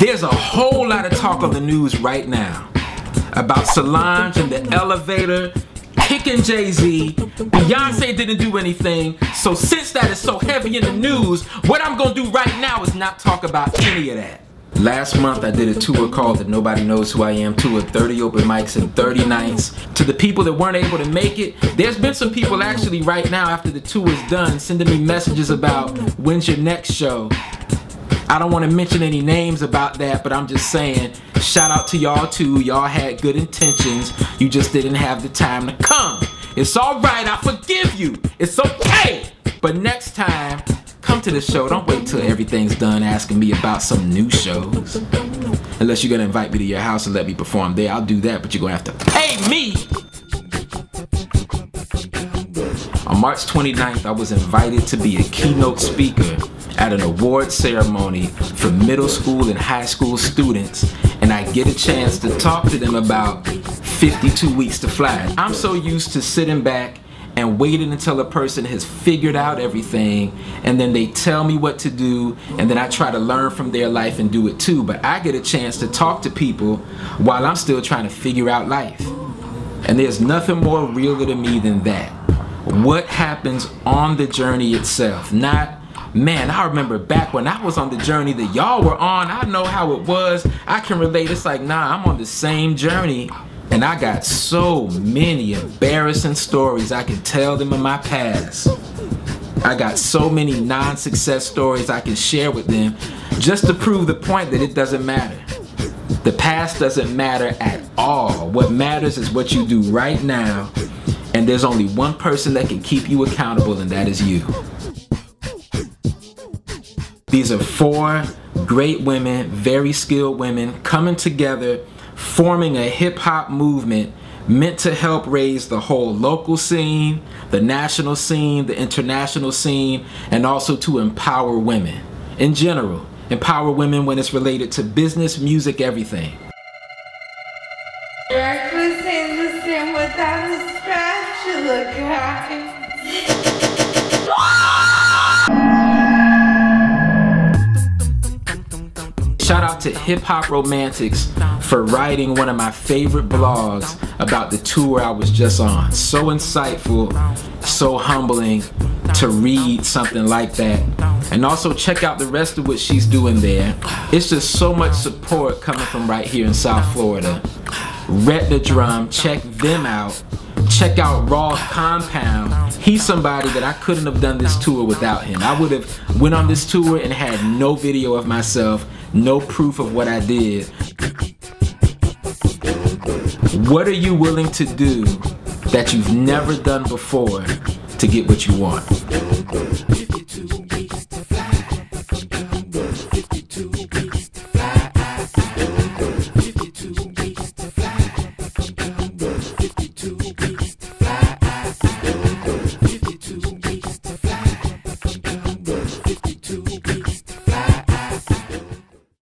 There's a whole lot of talk on the news right now about Solange and the elevator, kicking Jay-Z. Beyonce didn't do anything. So since that is so heavy in the news, what I'm gonna do right now is not talk about any of that. Last month I did a tour called the Nobody Knows Who I Am tour, 30 open mics and 30 nights. To the people that weren't able to make it, there's been some people actually right now after the tour is done sending me messages about when's your next show. I don't want to mention any names about that, but I'm just saying, shout out to y'all too. Y'all had good intentions. You just didn't have the time to come. It's alright, I forgive you. It's okay. But next time, come to the show. Don't wait till everything's done asking me about some new shows. Unless you're gonna invite me to your house and let me perform there, I'll do that, but you're gonna have to pay me. On March 29th, I was invited to be a keynote speaker at an award ceremony for middle school and high school students, and I get a chance to talk to them about 52 Weeks to Fly. I'm so used to sitting back and waiting until a person has figured out everything and then they tell me what to do and then I try to learn from their life and do it too. But I get a chance to talk to people while I'm still trying to figure out life. And there's nothing more realer to me than that. What happens on the journey itself, not man, I remember back when I was on the journey that y'all were on. I know how it was. I can relate. It's like, nah, I'm on the same journey. And I got so many embarrassing stories I can tell them in my past. I got so many non success stories I can share with them just to prove the point that it doesn't matter. The past doesn't matter at all. What matters is what you do right now. And there's only one person that can keep you accountable, and that is you. These are four great women, very skilled women, coming together, forming a hip hop movement meant to help raise the whole local scene, the national scene, the international scene, and also to empower women in general. Empower women when it's related to business, music, everything. Breakfast ain't the without a spatula, guys. To Hip Hop Romantics for writing one of my favorite blogs about the tour I was just on. So insightful, so humbling to read something like that. And also check out the rest of what she's doing there. It's just so much support coming from right here in South Florida. Retina Drum, check them out. Check out Raw Compound. He's somebody that I couldn't have done this tour without him. I would have went on this tour and had no video of myself, no proof of what I did. What are you willing to do that you've never done before to get what you want?